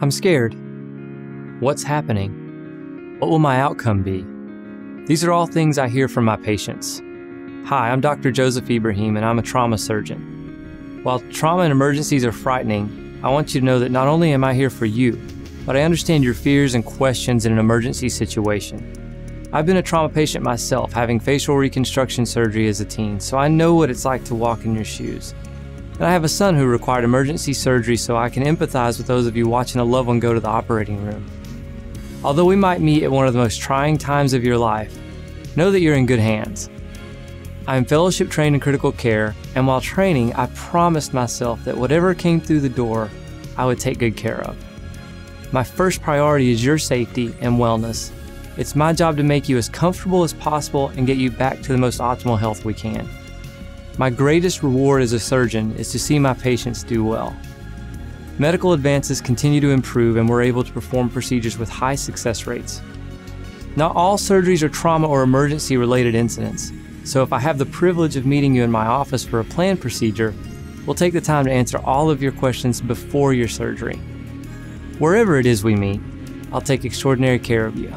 I'm scared. What's happening? What will my outcome be? These are all things I hear from my patients. Hi, I'm Dr. Joseph Ibrahim, and I'm a trauma surgeon. While trauma and emergencies are frightening, I want you to know that not only am I here for you, but I understand your fears and questions in an emergency situation. I've been a trauma patient myself, having facial reconstruction surgery as a teen, so I know what it's like to walk in your shoes. And I have a son who required emergency surgery, so I can empathize with those of you watching a loved one go to the operating room. Although we might meet at one of the most trying times of your life, know that you're in good hands. I am fellowship trained in critical care, and while training, I promised myself that whatever came through the door, I would take good care of. My first priority is your safety and wellness. It's my job to make you as comfortable as possible and get you back to the most optimal health we can. My greatest reward as a surgeon is to see my patients do well. Medical advances continue to improve, and we're able to perform procedures with high success rates. Not all surgeries are trauma or emergency related incidents, so if I have the privilege of meeting you in my office for a planned procedure, we'll take the time to answer all of your questions before your surgery. Wherever it is we meet, I'll take extraordinary care of you.